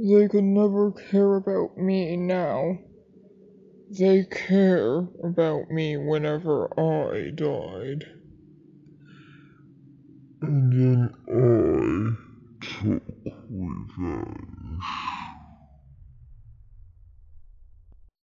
They could never care about me now. They care about me whenever I died. And then I took revenge.